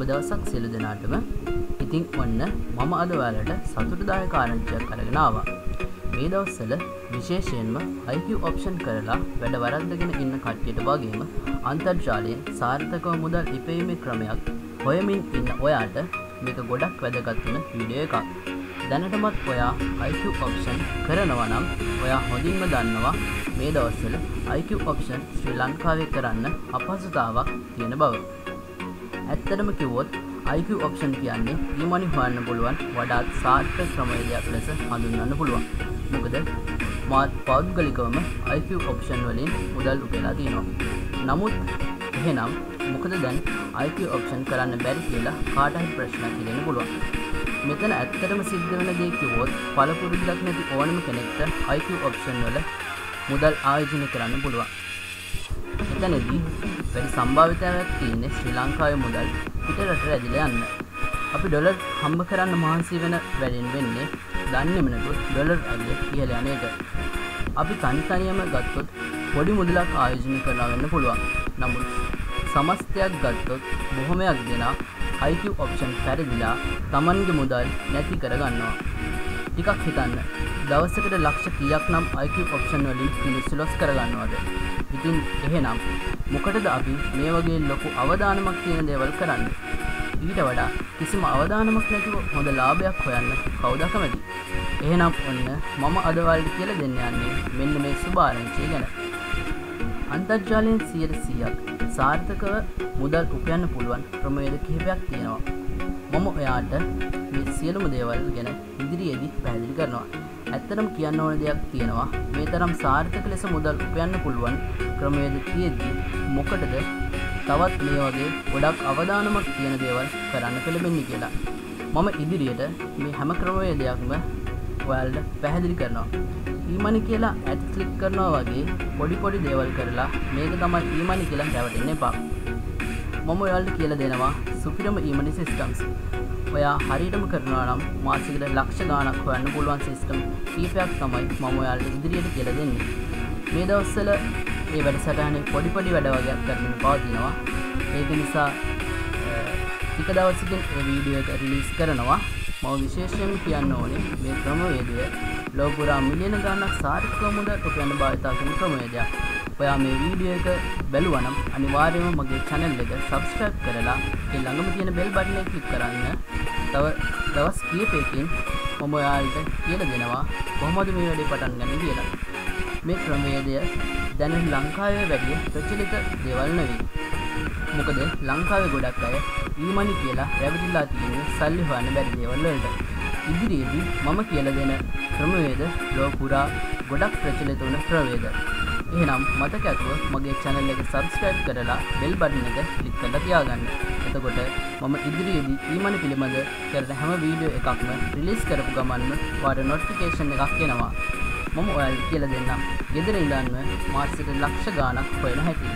සුබ දවසක් සියලු දෙනාටම ඉතින් ඔන්න මම අද ඔයාලට සතුටුදායක ආරංචියක් අරගෙන ආවා. මේ දවස්වල විශේෂයෙන්ම IQ ඔප්ෂන් කරලා වැඩ වරද්දගෙන ඉන්න කට්ටියට වගේම අන්තර්ජාලයෙන් සාර්ථකව මුදල් ඉපයීමේ ක්‍රමයක් හොයමින් ඉන්න ඔයාට මේක ගොඩක් වැදගත් වෙන වීඩියෝ එකක්. දැනටමත් ඔයා IQ ඔප්ෂන් කරනවා නම් ඔයා හොඳින්ම දන්නවා මේ දවස්වල IQ ඔප්ෂන් ශ්‍රී ලංකාවේ කරන්න අපහසුතාවක් තියෙන බව. ඇත්තටම කිව්වොත් IQ ඔප්ෂන් කියන්නේ ඊමනි හොයන්න පුළුවන් වඩාත් සාර්ථක ක්‍රමවේදයක් ලෙස හඳුන්වන්න පුළුවන්. මොකද මාත් පෞද්ගලිකවම IQ ඔප්ෂන් වලින් මුදල් උපයලා තියෙනවා. නමුත් එහෙනම් මොකද දැන් IQ ඔප්ෂන් කරන්න බැරි කියලා කාට හරි ප්‍රශ්නයක් ඉදෙන්න පුළුවන්. මෙතන ඇත්තටම සිද්ධ වෙන දේ කිව්වොත් පළපුරුද්දක් නැති ඕනම කෙනෙක්ට IQ ඔප්ෂන් වල මුදල් ආයෝජනය කරන්න පුළුවන්. එතනදී වැඩි සම්භාවිතාවයක් තියෙන්නේ ශ්‍රී ලංකාවේ මුදල් පිටරට රැදිලා යන්න. අපි ඩොලර් හම්බ කරන්න මහන්සි වෙන වැඩෙන් වෙන්නේ දන්නේම නැතුව ඩොලර් අගය ඉහළ යන එක. අපි තනි තනියම ගත්තොත් පොඩි මුදලක් ආයෝජනය කරලා වෙන්න පුළුවන්. නමුත් සමස්තයක් ගත්තොත් බොහොමයක් දෙනා IQ ඔප්ෂන් පැරදිලා තමන්ගේ මුදල් නැති කරගන්නවා. ටිකක් හිතන්න දවසකට ලක්ෂ කියක් නම් IQ ඔප්ෂන් වලින් මිනිස්සු ලොස් කරගන්නවද? ඉතින් එහෙනම් මොකටද අපි මේ වගේ ලොකු අවදානමක් තියෙන දේවල් කරන්නේ? ඊට වඩා කිසිම අවදානමක් නැතිව හොඳ ලාභයක් හොයන්න කවුද කැමති? එහෙනම් ඔන්න මම අද ඔයාලට කියලා දෙන්න යන්නේ මෙන්න මේ සුභාරංචිය ගැන. අන්තර්ජාලයෙන් 100%ක් සාර්ථකව මුදල් උපයන්න පුළුවන් ක්‍රමවේද කිහිපයක් තියෙනවා. මම ඔයාට මේ සියලුම දේවල් ගැන ඉදිරියේදී පැහැදිලි කරනවා. ඇත්තටම කියන්න ඕන දෙයක් තියෙනවා මේ තරම් සාර්ථක ලෙස මුදල් උපයන්න පුළුවන් ක්‍රමවේද තියෙද්දි මොකටද තවත් මේ වගේ ගොඩක් අවදානමක් තියෙන දේවල් කරන්න පෙළඹෙන්නේ කියලා. මම ඉදිරියට මේ හැම ක්‍රමවේදයක්ම ඔයාලට පැහැදිලි කරනවා. ඊමනි කියලා ඇඩ් ක්ලික් කරනවා වගේ පොඩි පොඩි දේවල් කරලා මේක තමයි ඊමනි කියලා රැවටෙන්න එපා. මම ඔයාලට කියලා දෙනවා සුපිරම ඊමනි සිස්ටම්ස්. ඔයා හරියටම කරනවා නම් මාසිකට ලක්ෂ ගාණක් හොයන්න පුළුවන් සිස්ටම් කීපයක් තමයි මම ඔයාලට ඉදිරියට කියලා දෙන්නේ. මේ දවස්වල මේ වැඩසටහනේ පොඩි පොඩි වැඩ වගේක් කරමින් පවතිනවා. ඒක නිසා ටික දවසකින් ඒ වීඩියෝ එක රිලීස් කරනවා. මම විශේෂයෙන් කියන්න ඕනේ මේ ක්‍රමවේදය ලෝපුරා මිලියන ගාණක් සාර්ථක මුදල් උපයන භාවිතා කරන ක්‍රමවේදයක්. ඔයා මේ වීඩියෝ එක බැලුවනම් අනිවාර්යයෙන්ම මගේ channel එක subscribe කරලා ඒ ළඟම තියෙන bell button එක click කරන්න. තව දවස් කීපයකින් මම ඔයාලට කියලා දෙනවා කොහොමද මේ වැඩේ පටන් ගන්න කියලා. මේ ක්‍රමවේදය දැන් ලංකාවේ වැඩි ප්‍රචලිත දේවල් නෙවෙයි. මොකද ලංකාවේ ගොඩක් අය ඊමනි කියලා රැවටිලා තියෙන සල්ලි හොයන්න බැරි දේවල් වලට. ඉදිරියේදී මම කියලා දෙන ක්‍රමවේද ලෝක පුරා ගොඩක් ප්‍රචලිත වන ක්‍රමවේද. එහෙනම් මතක ඇතුව මගේ channel එක subscribe කරලා bell button එක click කරලා තියාගන්න. එතකොට මම ඉදිරියේදී ඊමනි පිළිබඳ කරන හැම වීඩියෝ එකක්ම release කරපු ගමන්ම ඔයාලට notification එකක් එනවා. මම ඔයාලට කියලා දෙන්නම්. ගෙදර ඉඳන්ම මාසෙට ලක්ෂ ගාණක් හොයන හැටි.